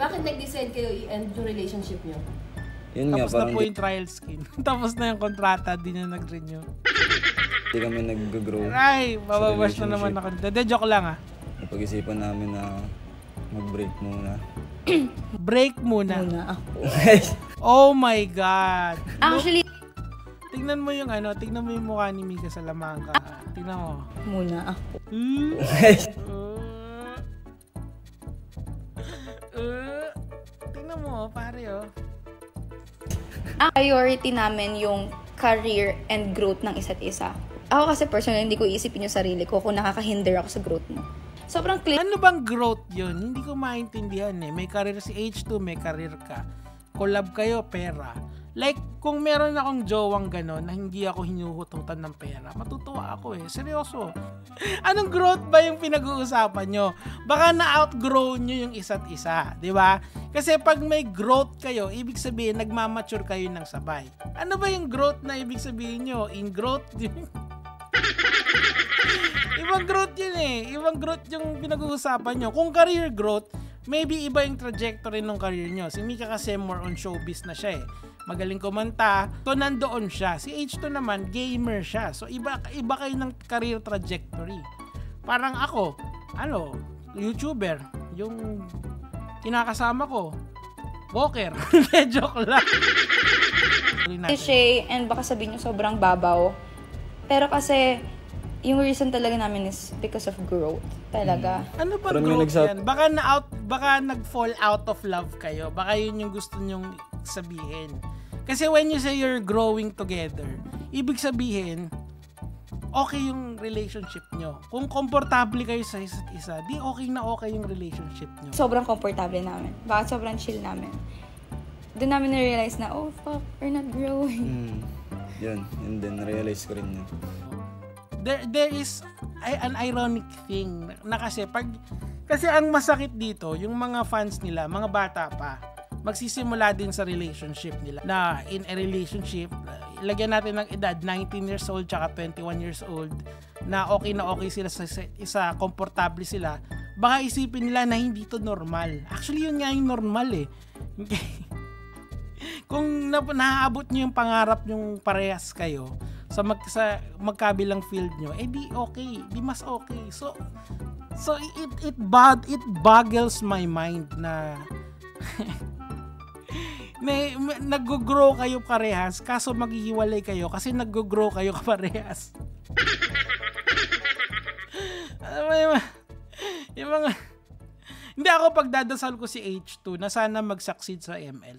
Bakit nag-decide kayo i-end yung relationship nyo? Yun nga, Tapos na parang po di, yung trial skin. Tapos na yung kontrata, di na nag-renew. di kami nag-grow. Ay, bababash na naman ako. Dede, joke lang ah. Napag-isipan namin na mag-break muna. Break muna. Muna ako. Oh my God. Actually, Tingnan mo yung ano, tingnan mo yung mukha ni Mika sa Lamangka. Tingnan mo. muna ako. Hmm? tingnan mo, pare oh. Ang priority namin yung career and growth ng isa't isa. Ako kasi personally, hindi ko iisipin yung sarili ko kung nakakahinder ako sa growth mo. Sobrang clear Ano bang growth yun? Hindi ko maintindihan eh. May career si H2, may career ka. Collab kayo, pera. Like, kung meron akong jowang gano'n na hindi ako hinuhututan ng pera, matutuwa ako eh. Seryoso. Anong growth ba yung pinag-uusapan nyo? Baka na-outgrow nyo yung isa't isa, di ba? Kasi pag may growth kayo, ibig sabihin, nagmamature kayo ng sabay. Ano ba yung growth na ibig sabihin nyo? In growth, Ibang growth yun eh. Ibang growth yung pinag-uusapan nyo. Kung career growth, maybe iba yung trajectory ng career nyo. Si Mika kasi more on showbiz na siya eh. Magaling kumanta. So, nandoon siya. Si H2 naman, gamer siya. So, iba, iba kayo ng career trajectory. Parang ako, ano, YouTuber. Yung kinakasama ko, Walker. Joke lang. cliche and baka sabihin nyo sobrang babaw. Pero kasi, yung reason talaga namin is because of growth. Talaga. Ano ba growth nagsa- yan? Baka na out, baka nag-fall out of love kayo. Baka yun yung gusto nyong sabihin. Kasi when you say you're growing together, ibig sabihin, okay yung relationship nyo. Kung komportable kayo sa isa't isa, di okay na okay yung relationship nyo. Sobrang komportable namin. Baka sobrang chill namin. Doon namin na-realize na, oh fuck, we're not growing. Hmm. Yun, and then realize ko rin yun. there there is an ironic thing na kasi pag kasi ang masakit dito yung mga fans nila mga bata pa magsisimula din sa relationship nila na in a relationship ilagyan natin ng edad 19 years old tsaka 21 years old na okay na okay sila sa sa- isa komportable sila baka isipin nila na hindi to normal actually yun nga yung normal eh kung na, naaabot nyo yung pangarap yung parehas kayo sa mag sa magkabilang field nyo, eh di okay, di mas okay. So so it it bad it boggles my mind na may, may nag-grow kayo parehas kaso maghihiwalay kayo kasi nag-grow kayo parehas. Alam mo yung, yung mga hindi ako pagdadasal ko si H2 na sana mag-succeed sa ML.